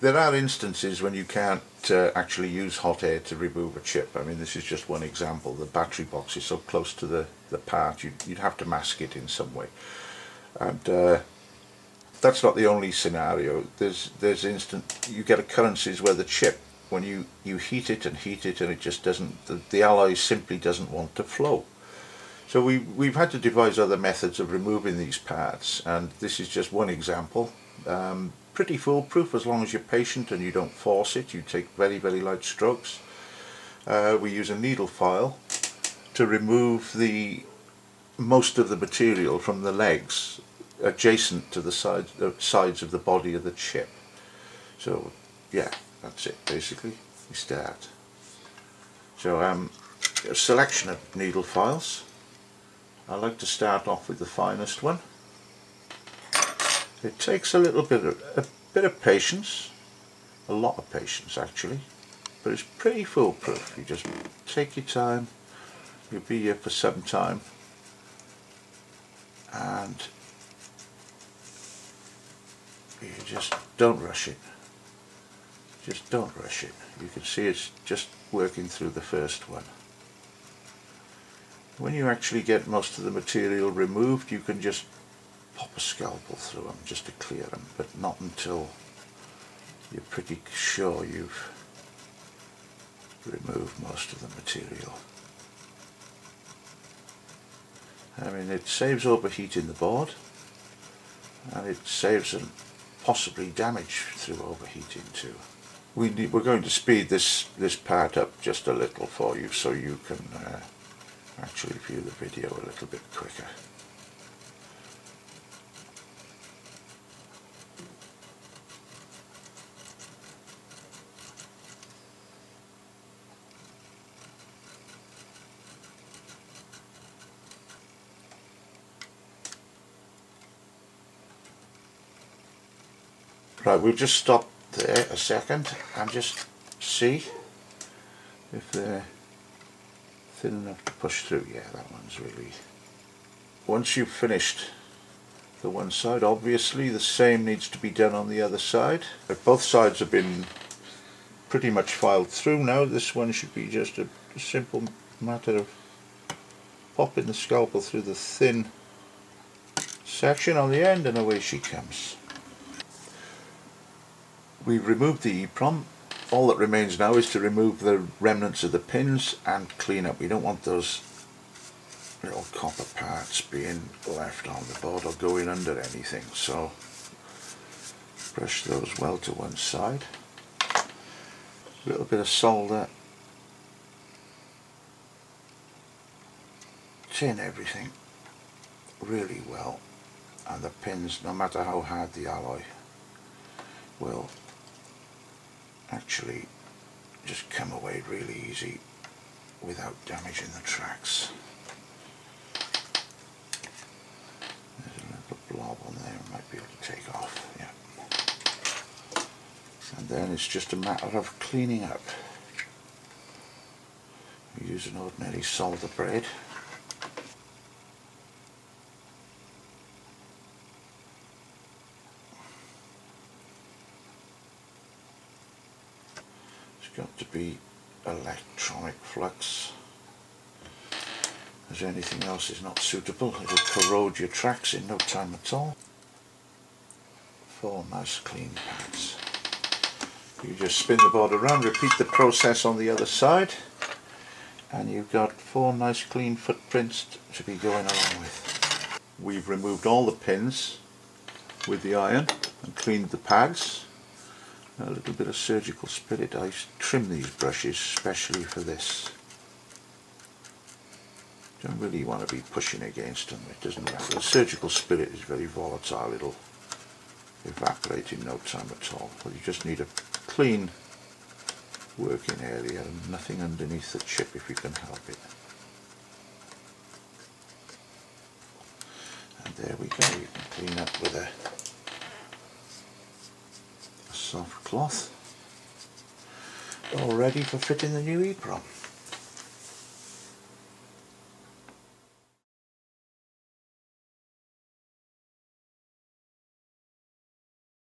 There are instances when you can't uh, actually use hot air to remove a chip. I mean this is just one example. The battery box is so close to the, the part you'd, you'd have to mask it in some way. And uh, that's not the only scenario. There's there's instant you get occurrences where the chip when you you heat it and heat it and it just doesn't the, the alloy simply doesn't want to flow. So we we've had to devise other methods of removing these parts and this is just one example. Um, pretty foolproof as long as you're patient and you don't force it. You take very very light strokes. Uh, we use a needle file to remove the most of the material from the legs adjacent to the sides, uh, sides of the body of the chip. So yeah, that's it basically. We start. So um, a selection of needle files. I like to start off with the finest one. It takes a little bit of a bit of patience, a lot of patience actually, but it's pretty foolproof. You just take your time. You'll be here for some time, and you just don't rush it just don't rush it you can see it's just working through the first one when you actually get most of the material removed you can just pop a scalpel through them just to clear them but not until you're pretty sure you've removed most of the material I mean it saves overheating the board and it saves an possibly damage through overheating too. We need, we're going to speed this, this part up just a little for you so you can uh, actually view the video a little bit quicker. Right, we'll just stop there a second and just see if they're thin enough to push through. Yeah, that one's really... Once you've finished the one side, obviously the same needs to be done on the other side. But both sides have been pretty much filed through now. This one should be just a simple matter of popping the scalpel through the thin section on the end and away she comes. We've removed the EEPROM. All that remains now is to remove the remnants of the pins and clean up. We don't want those little copper parts being left on the board or going under anything. So brush those well to one side. A little bit of solder. Tin everything really well and the pins, no matter how hard the alloy, will actually just come away really easy without damaging the tracks. There's a little blob on there I might be able to take off, yeah. And then it's just a matter of cleaning up. use an ordinary solder braid got to be electronic flux. As anything else is not suitable it'll corrode your tracks in no time at all. Four nice clean pads. You just spin the board around repeat the process on the other side and you've got four nice clean footprints to be going along with. We've removed all the pins with the iron and cleaned the pads a little bit of surgical spirit. I trim these brushes specially for this. Don't really want to be pushing against them, it doesn't matter. The surgical spirit is very volatile, it'll evaporate in no time at all. But you just need a clean working area and nothing underneath the chip if you can help it. And there we go, you can clean up with a soft cloth all ready for fitting the new EEPROM.